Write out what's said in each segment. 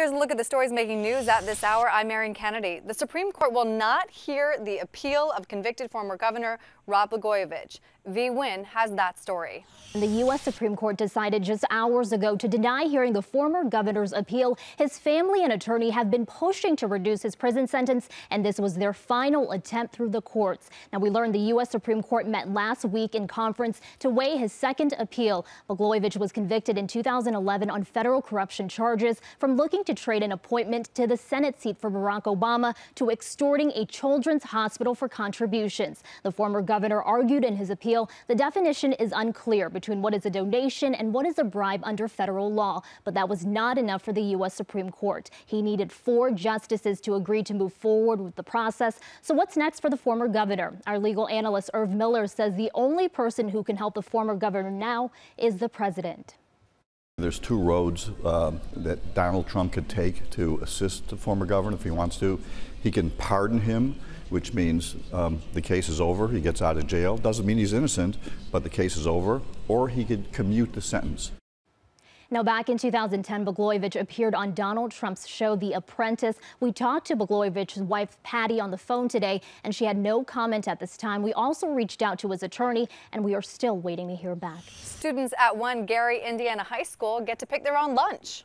Here's a look at the stories making news at this hour. I'm Marion Kennedy. The Supreme Court will not hear the appeal of convicted former Governor Rod Blagojevich. Vi Nguyen has that story. The U.S. Supreme Court decided just hours ago to deny hearing the former governor's appeal. His family and attorney have been pushing to reduce his prison sentence, and this was their final attempt through the courts. Now, we learned the U.S. Supreme Court met last week in conference to weigh his second appeal. Blagojevich was convicted in 2011 on federal corruption charges from looking to trade an appointment to the Senate seat for Barack Obama to extorting a children's hospital for contributions. The former governor argued in his appeal the definition is unclear between what is a donation and what is a bribe under federal law, but that was not enough for the U.S. Supreme Court. He needed four justices to agree to move forward with the process. So what's next for the former governor? Our legal analyst Irv Miller says the only person who can help the former governor now is the president. There's two roads uh, that Donald Trump could take to assist the former governor if he wants to. He can pardon him which means um, the case is over, he gets out of jail. Doesn't mean he's innocent, but the case is over, or he could commute the sentence. Now, back in 2010, Blagojevich appeared on Donald Trump's show, The Apprentice. We talked to Blagojevich's wife, Patty, on the phone today, and she had no comment at this time. We also reached out to his attorney, and we are still waiting to hear back. Students at one Gary, Indiana high school get to pick their own lunch.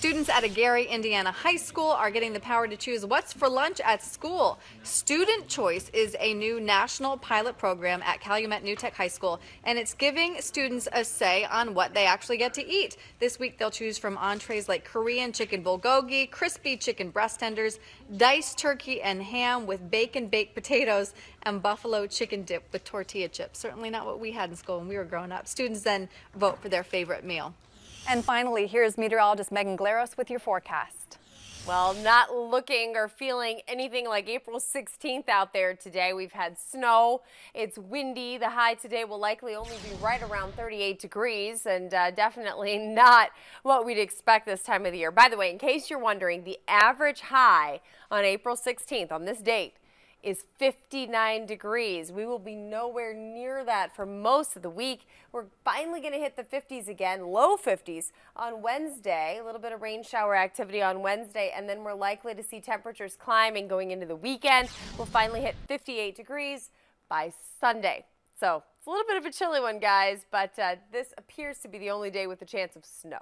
Students at a Gary, Indiana high school are getting the power to choose what's for lunch at school. Student Choice is a new national pilot program at Calumet New Tech High School, and it's giving students a say on what they actually get to eat. This week, they'll choose from entrees like Korean chicken bulgogi, crispy chicken breast tenders, diced turkey and ham with bacon baked potatoes, and buffalo chicken dip with tortilla chips. Certainly not what we had in school when we were growing up. Students then vote for their favorite meal. And finally, here's meteorologist Megan Glaros with your forecast. Well, not looking or feeling anything like April 16th out there today. We've had snow. It's windy. The high today will likely only be right around 38 degrees and uh, definitely not what we'd expect this time of the year. By the way, in case you're wondering, the average high on April 16th on this date is 59 degrees. We will be nowhere near that for most of the week. We're finally going to hit the 50s again, low 50s on Wednesday. A little bit of rain shower activity on Wednesday, and then we're likely to see temperatures climbing going into the weekend. We'll finally hit 58 degrees by Sunday. So it's a little bit of a chilly one, guys, but uh, this appears to be the only day with a chance of snow.